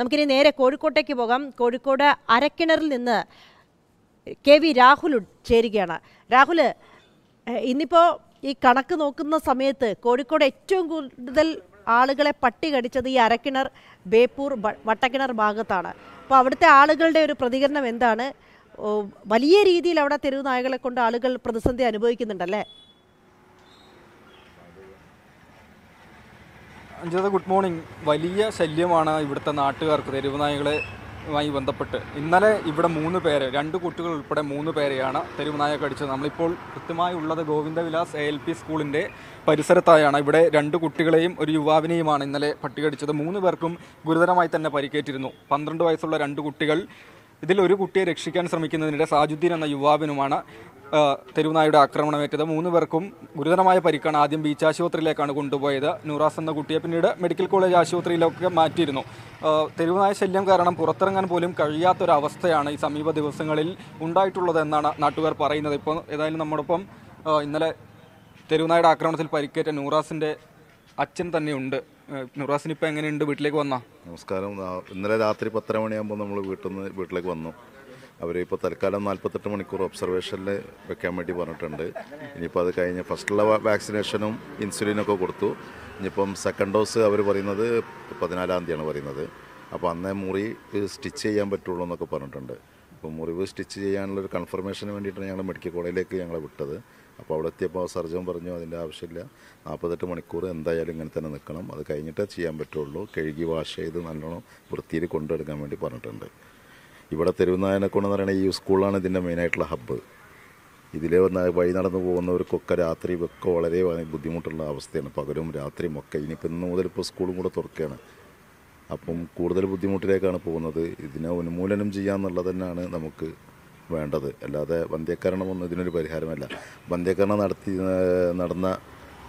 നമുക്കിനി നേരെ കോഴിക്കോട്ടേക്ക് പോകാം. കോഴിക്കോട് അരക്കിണറിൽ നിന്ന് കെ വി രാഹുൽ ചേരുകയാണ്. രാഹുൽ ഇന്നിപ്പോൾ ഇന്നിപ്പോ ഈ കണക്ക് നോക്കുന്ന സമയത്ത് കോഴിക്കോട് ഏറ്റവും കൂടുതൽ ആളുകളെ പട്ടി കടിച്ചത് ഈ അരക്കിണർ ബേപ്പൂർ വട്ടക്കിണർ ഭാഗത്താണ്. അപ്പോൾ അവിടുത്തെ ആളുകളുടെ ഒരു പ്രതികരണം എന്താണ്? വലിയ രീതിയിൽ അവിടെ തെരുവ് നായകളെ കൊണ്ട് ആളുകൾ പ്രതിസന്ധി അനുഭവിക്കുന്നുണ്ടല്ലേ? Anjitha good morning. വലിയ ശല്യമാണ് ഇവിടുത്തെ നാട്ടുകാർക്ക് തെരുവ് നായകളുമായി ബന്ധപ്പെട്ട്. ഇന്നലെ ഇവിടെ മൂന്ന് പേരെ രണ്ട് കുട്ടികൾ ഉൾപ്പെടെ മൂന്ന് പേരെയാണ് തെരുവ് നായ കടിച്ചത് നമ്മളിപ്പോൾ കൃത്യമായി ഉള്ളത് ഗോവിന്ദവിലാസ് എ എൽ പി സ്കൂളിന്റെ പരിസരത്തായാണ്. ഇവിടെ രണ്ട് കുട്ടികളെയും ഒരു യുവാവിനെയുമാണ് ഇന്നലെ പട്ടി കടിച്ചത് മൂന്ന് പേർക്കും ഗുരുതരമായി തന്നെ പരിക്കേറ്റിരുന്നു. പന്ത്രണ്ട് വയസ്സുള്ള രണ്ട് കുട്ടികൾ ഇതിൽ ഒരു കുട്ടിയെ രക്ഷിക്കാൻ ശ്രമിക്കുന്നതിനിടെ സാജുദ്ദീൻ എന്ന യുവാവിനുമാണ് തെരുവുനായുടെ ആക്രമണമേറ്റത് മൂന്ന് പേർക്കും ഗുരുതരമായ പരിക്കാണ് ആദ്യം ബീച്ച് ആശുപത്രിയിലേക്കാണ് കൊണ്ടുപോയത്. നൂറാസ് എന്ന കുട്ടിയെ പിന്നീട് മെഡിക്കൽ കോളേജ് ആശുപത്രിയിലൊക്കെ മാറ്റിയിരുന്നു. തെരുവുനായ ശല്യം കാരണം പുറത്തിറങ്ങാൻ പോലും കഴിയാത്തൊരവസ്ഥയാണ് ഈ സമീപ ദിവസങ്ങളിൽ ഉണ്ടായിട്ടുള്ളതെന്നാണ് നാട്ടുകാർ പറയുന്നത്. ഇപ്പോൾ ഏതായാലും നമ്മോടൊപ്പം ഇന്നലെ തെരുവുനായുടെ ആക്രമണത്തിൽ പരിക്കേറ്റ നൂറാസിന്റെ അച്ഛൻ തന്നെയുണ്ട്. നൂറാസിന് ഇപ്പോൾ എങ്ങനെയുണ്ട്? വീട്ടിലേക്ക് വന്നാ? നമസ്കാരം. ഇന്നലെ രാത്രി പത്തര മണിയാകുമ്പോൾ നമ്മൾ വീട്ടിൽ നിന്ന് വീട്ടിലേക്ക് വന്നു. അവർ ഇപ്പോൾ തൽക്കാലം നാൽപ്പത്തെട്ട് മണിക്കൂർ ഒബ്സർവേഷനിൽ വെക്കാൻ വേണ്ടി പറഞ്ഞിട്ടുണ്ട്. ഇനിയിപ്പോൾ അത് കഴിഞ്ഞ് ഫസ്റ്റുള്ള വാക്സിനേഷനും ഇൻസുലിനൊക്കെ കൊടുത്തു. ഇനിയിപ്പം സെക്കൻഡ് ഡോസ് അവർ പറയുന്നത് പതിനാലാം തീയതിയാണ് പറയുന്നത്. അപ്പോൾ അന്നേ മുറി സ്റ്റിച്ച് ചെയ്യാൻ പറ്റുള്ളൂ എന്നൊക്കെ പറഞ്ഞിട്ടുണ്ട്. അപ്പോൾ മുറിവ് സ്റ്റിച്ച് ചെയ്യാനുള്ള ഒരു കൺഫർമേഷന് വേണ്ടിയിട്ടാണ് ഞങ്ങൾ മെഡിക്കൽ കോളേജിലേക്ക് ഞങ്ങളെ വിട്ടത്. അപ്പോൾ അവിടെ എത്തിയപ്പോൾ സർജൻ പറഞ്ഞു അതിന്റെ ആവശ്യമില്ല. നാൽപ്പത്തെട്ട് മണിക്കൂർ എന്തായാലും ഇങ്ങനെ തന്നെ നിൽക്കണം. അത് കഴിഞ്ഞിട്ടേ ചെയ്യാൻ പറ്റുള്ളൂ. കഴുകി വാഷ് ചെയ്ത് നല്ലോണം വൃത്തിയിൽ കൊണ്ടെടുക്കാൻ വേണ്ടി പറഞ്ഞിട്ടുണ്ട്. ഇവിടെ തെരുവുനായനെ എന്ന് പറയുന്നത് ഈ സ്കൂളാണ് ഇതിന്റെ മെയിനായിട്ടുള്ള ഹബ്ബ്. ഇതിലെ വന്ന വഴി നടന്നു പോകുന്നവർക്കൊക്കെ രാത്രി ഒക്കെ വളരെ ബുദ്ധിമുട്ടുള്ള അവസ്ഥയാണ്. പകലും രാത്രിയും ഒക്കെ. ഇനിയിപ്പോൾ ഇന്ന് മുതൽ ഇപ്പോൾ സ്കൂളും കൂടെ തുറക്കുകയാണ്. അപ്പം കൂടുതൽ ബുദ്ധിമുട്ടിലേക്കാണ് പോകുന്നത്. ഇതിനെ ഉന്മൂലനം ചെയ്യാന്നുള്ളത് തന്നെയാണ് നമുക്ക് വേണ്ടത്. അല്ലാതെ വന്ധ്യക്കരണമൊന്നും ഇതിനൊരു പരിഹാരമല്ല. വന്ധ്യക്കരണം നടത്തി നടന്ന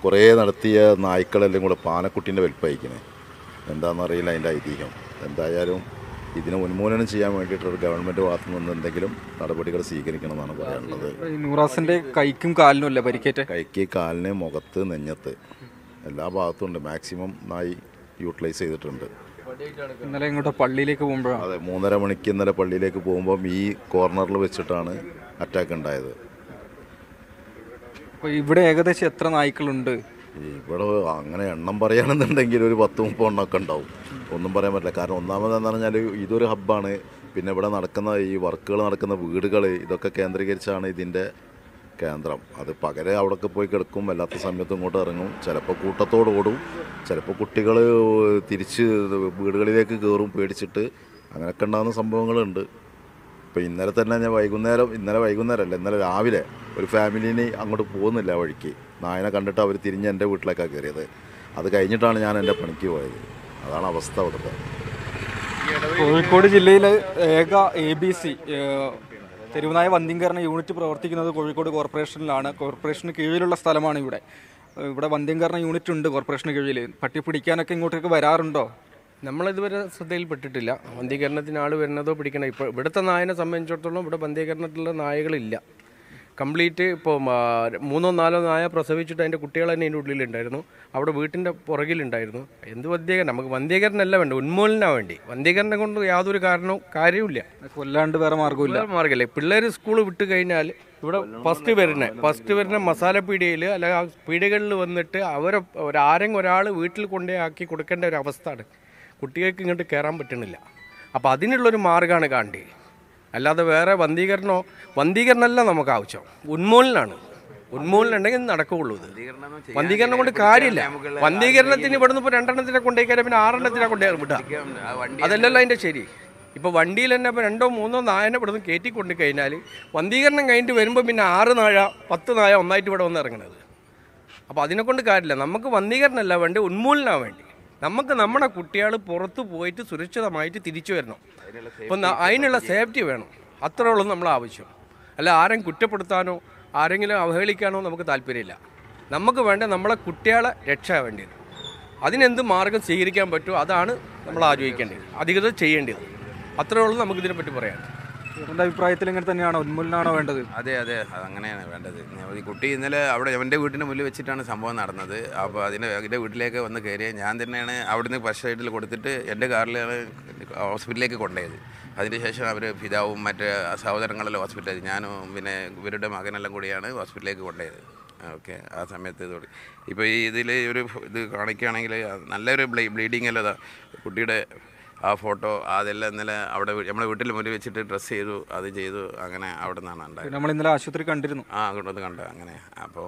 കുറേ നടത്തിയ നായ്ക്കളെല്ലാം കൂടെ പാനക്കുട്ടീന്റെ വലിപ്പയക്കുന്നത് എന്താണെന്നറിയില്ല അതിന്റെ ഐതിഹ്യം. എന്തായാലും ഇതിനെ ഉന്മൂലനം ചെയ്യാൻ വേണ്ടിയിട്ടൊരു ഗവൺമെന്റ് ഭാഗത്തു നിന്ന് എന്തെങ്കിലും നടപടികൾ സ്വീകരിക്കണമെന്നാണ് പറയാനുള്ളത്. നൂറാസിന്റെ നൂറാസിന്റെ കൈക്കും കാലിനും അല്ലേ പരിക്കേറ്റ്? കൈക്ക് കാലിന് മുഖത്ത് നെഞ്ഞത്ത് എല്ലാ ഭാഗത്തും ഉണ്ട്. മാക്സിമം നായി യൂട്ടിലൈസ് ചെയ്തിട്ടുണ്ട്. ഇന്നലെ ഇങ്ങോട്ട് പള്ളിയിലേക്ക് പോകുമ്പോഴാണ് അതെ മൂന്നര മണിക്ക് ഇന്നലെ പള്ളിയിലേക്ക് പോകുമ്പം ഈ കോർണറിൽ വെച്ചിട്ടാണ് അറ്റാക്ക് ഉണ്ടായത്. അപ്പോൾ ഇവിടെ ഏകദേശം എത്ര നായ്ക്കളുണ്ട്? ഇവിടെ അങ്ങനെ എണ്ണം പറയുകയാണെന്നുണ്ടെങ്കിൽ ഒരു പത്ത് മുപ്പത് എണ്ണമൊക്കെ ഉണ്ടാവും. ഒന്നും പറയാൻ പറ്റില്ല. കാരണം ഒന്നാമതെന്ന് പറഞ്ഞാൽ ഇതൊരു ഹബ്ബാണ് പിന്നെ ഇവിടെ നടക്കുന്ന ഈ വർക്കുകൾ നടക്കുന്ന വീടുകൾ ഇതൊക്കെ കേന്ദ്രീകരിച്ചാണ് ഇതിന്റെ കേന്ദ്രം. അത് പകരം അവിടെയൊക്കെ പോയി കിടക്കും. അല്ലാത്ത സമയത്തും ഇങ്ങോട്ട് ഇറങ്ങും. ചിലപ്പോൾ കൂട്ടത്തോടോടും ചിലപ്പോൾ കുട്ടികൾ തിരിച്ച് വീടുകളിലേക്ക് കയറും പേടിച്ചിട്ട്. അങ്ങനെയൊക്കെ ഉണ്ടാകുന്ന സംഭവങ്ങളുണ്ട്. ഇപ്പോൾ ഇന്നലെ തന്നെ ഞാൻ വൈകുന്നേരം ഇന്നലെ വൈകുന്നേരം അല്ല ഇന്നലെ രാവിലെ ഒരു ഫാമിലിനെ അങ്ങോട്ട് പോകുന്നില്ല വഴിക്ക്. നായനെ കണ്ടിട്ട് അവർ തിരിഞ്ഞ് എന്റെ വീട്ടിലേക്കാണ് കയറിയത്. അത് കഴിഞ്ഞിട്ടാണ് ഞാൻ എന്റെ പണിക്ക് പോയത്. അതാണ് അവസ്ഥ അവിടുത്തെ. കോഴിക്കോട് ജില്ലയിലെ ഏക എ ബി സി തെരുവുനായ വന്ധ്യംകരണ യൂണിറ്റ് പ്രവർത്തിക്കുന്നത് കോഴിക്കോട് കോർപ്പറേഷനിലാണ്. കോർപ്പറേഷന് കീഴിലുള്ള സ്ഥലമാണ് ഇവിടെ. ഇവിടെ വന്ധ്യംകരണ യൂണിറ്റ് ഉണ്ട് കോർപ്പറേഷന് കീഴിൽ. പട്ടി പിടിക്കാനൊക്കെ ഇങ്ങോട്ടേക്ക് വരാറുണ്ടോ? നമ്മളിതുവരെ ശ്രദ്ധയിൽപ്പെട്ടിട്ടില്ല. വന്ധ്യീകരണത്തിന് ആൾ വരുന്നതോ പിടിക്കണോ ഇപ്പോൾ ഇവിടുത്തെ നായനെ സംബന്ധിച്ചിടത്തോളം ഇവിടെ വന്ധ്യീകരണത്തിലുള്ള നായകളില്ല. കംപ്ലീറ്റ് ഇപ്പോൾ മൂന്നോ നാലോ നായ പ്രസവിച്ചിട്ട് അതിന്റെ കുട്ടികൾ തന്നെ അതിന്റെ ഉള്ളിലുണ്ടായിരുന്നു. അവിടെ വീട്ടിന്റെ പുറകിലുണ്ടായിരുന്നു. എന്ത് വന്ധ്യകരൻ നമുക്ക് വന്ധ്യകരനല്ല വേണ്ട ഉന്മൂലനാണ് വേണ്ടി. വന്ധ്യകരനെ കൊണ്ട് യാതൊരു കാരണവും കാര്യമില്ല കൊല്ലാണ്ട് വേറെ മാർഗമില്ല മാർഗമില്ല. പിള്ളേർ സ്കൂൾ വിട്ട് കഴിഞ്ഞാൽ ഇവിടെ ഫസ്റ്റ് വരുന്ന. ഫസ്റ്റ് വരുന്ന മസാല പീടികയിൽ അല്ല ആ പീടികകളിൽ വന്നിട്ട് അവരെ ഒരാരെങ്കിലും ഒരാൾ വീട്ടിൽ കൊണ്ടേ ആക്കി കൊടുക്കേണ്ട ഒരു അവസ്ഥയാണ് കുട്ടികൾക്ക് ഇങ്ങോട്ട് കയറാൻ പറ്റണില്ല. അപ്പോൾ അതിനുള്ളൊരു മാർഗമാണ് കാണ്ടി അല്ലാതെ വേറെ വന്ധീകരണമോ വന്ധീകരണമല്ല നമുക്ക് ആവശ്യം. ഉന്മൂലനാണ്. ഉന്മൂലനം ഉണ്ടെങ്കിൽ നടക്കുകയുള്ളൂ ഇത്. വന്ധീകരണം കൊണ്ട് കാര്യമില്ല. വന്ധീകരണത്തിന് ഇവിടുന്ന് ഇപ്പോൾ രണ്ടെണ്ണത്തിനെ കൊണ്ടേക്കാരെ പിന്നെ ആറെണ്ണത്തിനെ കൊണ്ടേ വിട്ടുക അതല്ലല്ലോ അതിന്റെ ശരി. ഇപ്പോൾ വണ്ടിയിൽ തന്നെ ഇപ്പോൾ രണ്ടോ മൂന്നോ നായനെ ഇവിടുന്ന് കയറ്റി കൊണ്ട് കഴിഞ്ഞാൽ വന്ധീകരണം കഴിഞ്ഞിട്ട് വരുമ്പോൾ പിന്നെ ആറ് നായ പത്ത് നായ ഒന്നായിട്ട് ഇവിടെ വന്ന് ഇറങ്ങണത്. അപ്പോൾ അതിനെ കൊണ്ട് കാര്യമില്ല. നമുക്ക് വന്ധീകരണമല്ല വേണ്ടി ഉന്മൂലനാണ് വേണ്ടി നമുക്ക് നമ്മുടെ കുട്ടികൾ പുറത്ത് പോയിട്ട് സുരക്ഷിതമായിട്ട് തിരിച്ചു വരണം. അപ്പം അതിനുള്ള സേഫ്റ്റി വേണം. അത്രേ ഉള്ളൂ നമ്മൾ ആവശ്യം. അല്ല ആരെയും കുറ്റപ്പെടുത്താനോ ആരെങ്കിലും അവഹേളിക്കാനോ നമുക്ക് താല്പര്യമില്ല. നമുക്ക് വേണ്ട നമ്മളെ കുട്ടികളെ രക്ഷ വേണ്ടിയത് അതിനെന്ത് മാർഗം സ്വീകരിക്കാൻ പറ്റുമോ അതാണ് നമ്മൾ ആലോചിക്കേണ്ടത്. അധികൃതർ ചെയ്യേണ്ടത്. അത്രേ ഉള്ളൂ നമുക്കിതിനെ പറ്റി പറയാൻ. ചേട്ടന്റെ അഭിപ്രായത്തിൽ ഇങ്ങനെ തന്നെയാണോ? ഉന്മൂലനാണോ വേണ്ടത്? അതെ അതെ. അങ്ങനെയാണ് വേണ്ടത്. ഈ കുട്ടി ഇന്നലെ അവിടെ അവന്റെ വീട്ടിന്റെ മുന്നിൽ വെച്ചിട്ടാണ് സംഭവം നടന്നത്. അപ്പോൾ അതിന്റെ എന്റെ വീട്ടിലേക്ക് വന്ന് കയറിയ ഞാൻ തന്നെയാണ് അവിടുന്ന് ഫസ്റ്റ് എയ്ഡിൽ കൊടുത്തിട്ട് എന്റെ കാറിലാണ് ഹോസ്പിറ്റലിലേക്ക് കൊണ്ടുപോയത്. അതിനുശേഷം അവർ പിതാവും മറ്റ് സഹോദരങ്ങളെല്ലാം ഹോസ്പിറ്റലിൽ ഞാനും പിന്നെ ഇവരുടെ മകനെല്ലാം കൂടിയാണ് ഹോസ്പിറ്റലിലേക്ക് കൊണ്ടുപോയത്. ഓക്കെ ആ സമയത്ത് ഇതോടെ. ഇപ്പോൾ ഈ ഇതിൽ ഒരു ഇത് കാണിക്കുകയാണെങ്കിൽ നല്ലൊരു ബ്ലീ ബ്ലീഡിങ് അല്ലതാ കുട്ടിയുടെ ആ ഫോട്ടോ അതെല്ലാം ഇന്നലെ അവിടെ നമ്മുടെ നമ്മളെ വീട്ടിൽ മുന്നിൽ വെച്ചിട്ട് ഡ്രസ്സ് ചെയ്തു അത് ചെയ്തു അങ്ങനെ അവിടെ നിന്നാണ് ഉണ്ടായത്. നമ്മൾ ഇന്നലെ ആശുപത്രി കണ്ടിരുന്നു. ആ അങ്ങോട്ട് കണ്ടു അങ്ങനെ. അപ്പോൾ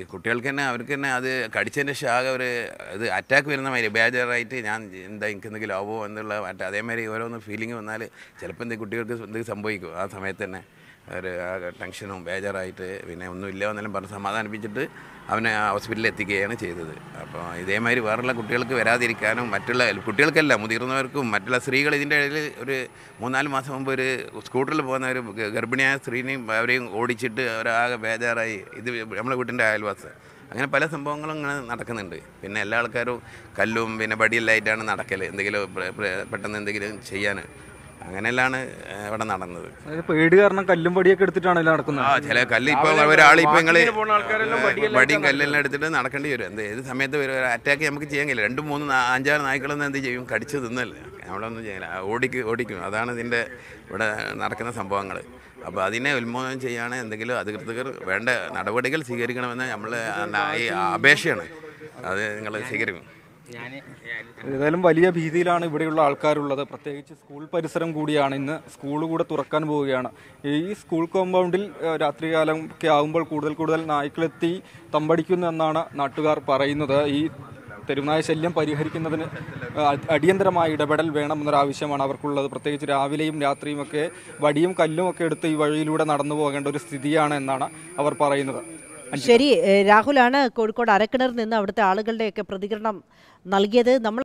ഈ കുട്ടികൾക്ക് തന്നെ അവർക്ക് തന്നെ അത് കടിച്ചതിന്റെ ശാഖ ഒരു ഇത് അറ്റാക്ക് വരുന്ന മാതിരി ബേജറായിട്ട് ഞാൻ എന്താ എനിക്ക് എന്തെങ്കിലും ആവോ എന്നുള്ള മറ്റേ അതേമാതിരി ഓരോന്ന് ഫീലിംഗ് വന്നാൽ ചിലപ്പോൾ എന്തെങ്കിലും കുട്ടികൾക്ക് എന്തെങ്കിലും സംഭവിക്കും ആ സമയത്ത് തന്നെ. ഒരു ടെൻഷനും ബേജറായിട്ട് പിന്നെ ഒന്നുമില്ല എന്നെല്ലാം പറഞ്ഞ് സമാധാനിപ്പിച്ചിട്ട് അവനെ ഹോസ്പിറ്റലിൽ എത്തിക്കുകയാണ് ചെയ്തത്. അപ്പോൾ ഇതേമാതിരി വേറുള്ള കുട്ടികൾക്ക് വരാതിരിക്കാനും മറ്റുള്ള കുട്ടികൾക്കല്ല മുതിർന്നവർക്കും മറ്റുള്ള സ്ത്രീകൾ ഇതിന്റെ ഇടയിൽ ഒരു മൂന്നാൽ മാസം മുമ്പ് ഒരു സ്കൂട്ടറിൽ പോകുന്ന ഒരു ഗർഭിണിയായ സ്ത്രീനെയും അവരെയും ഓടിച്ചിട്ട് അവരാകെ ബേജാറായി. ഇത് നമ്മളെ വീട്ടിന്റെ അയൽവാസം. അങ്ങനെ പല സംഭവങ്ങളും ഇങ്ങനെ നടക്കുന്നുണ്ട്. പിന്നെ എല്ലാ ആൾക്കാരും കല്ലും പിന്നെ ബടിയെല്ലായിട്ടാണ് നടക്കൽ എന്തെങ്കിലും പെട്ടെന്ന് എന്തെങ്കിലും ചെയ്യാൻ അങ്ങനെയെല്ലാണ് ഇവിടെ നടന്നത്. പേടി കാരണം കല്ലും പടിയൊക്കെ എടുത്തിട്ടാണ് നടക്കുന്നത്. ആ ചില കല്ല് ഇപ്പൊ ഒരാളിപ്പോ നിങ്ങൾ വടിയും കല്ലെല്ലാം എടുത്തിട്ട് നടക്കേണ്ടി വരും. എന്ത് ഏത് സമയത്ത് ഒരു അറ്റാക്ക് നമുക്ക് ചെയ്യാൻ കഴിയില്ല. രണ്ടും മൂന്നും അഞ്ചാറ് നായ്ക്കളൊന്നും എന്ത് ചെയ്യും? കടിച്ച് തിന്നല്ലേ. നമ്മളൊന്നും ചെയ്യില്ല. ഓടിക്ക് ഓടിക്കും. അതാണ് ഇതിന്റെ ഇവിടെ നടക്കുന്ന സംഭവങ്ങൾ അപ്പോൾ അതിനെ ഉന്മൂലനം ചെയ്യാണ് എന്തെങ്കിലും അധികൃതർ വേണ്ട നടപടികൾ സ്വീകരിക്കണമെന്ന് നമ്മൾ ഈ അപേക്ഷയാണ്. അത് നിങ്ങൾ സ്വീകരിക്കും. ഏതായാലും വലിയ ഭീതിയിലാണ് ഇവിടെയുള്ള ആൾക്കാരുള്ളത്. പ്രത്യേകിച്ച് സ്കൂൾ പരിസരം കൂടിയാണ് ഇന്ന്. സ്കൂൾ കൂടെ തുറക്കാൻ പോവുകയാണ്. ഈ സ്കൂൾ കോമ്പൗണ്ടിൽ രാത്രികാലം ഒക്കെ ആകുമ്പോൾ കൂടുതൽ കൂടുതൽ നായ്ക്കളെത്തി തമ്പടിക്കുന്നു എന്നാണ് നാട്ടുകാർ പറയുന്നത്. ഈ തെരുവുനായ ശല്യം പരിഹരിക്കുന്നതിന് അടിയന്തരമായ ഇടപെടൽ വേണമെന്നൊരാവശ്യമാണ് അവർക്കുള്ളത്. പ്രത്യേകിച്ച് രാവിലെയും രാത്രിയുമൊക്കെ വടിയും കല്ലും ഒക്കെ എടുത്ത് ഈ വഴിയിലൂടെ നടന്നു പോകേണ്ട ഒരു സ്ഥിതിയാണ് എന്നാണ് അവർ പറയുന്നത്. ശരി രാഹുലാണ് കോഴിക്കോട് അരക്കിണറിൽ നിന്ന് അവിടുത്തെ ആളുകളുടെയൊക്കെ പ്രതികരണം നൽകിയത്. നമ്മൾ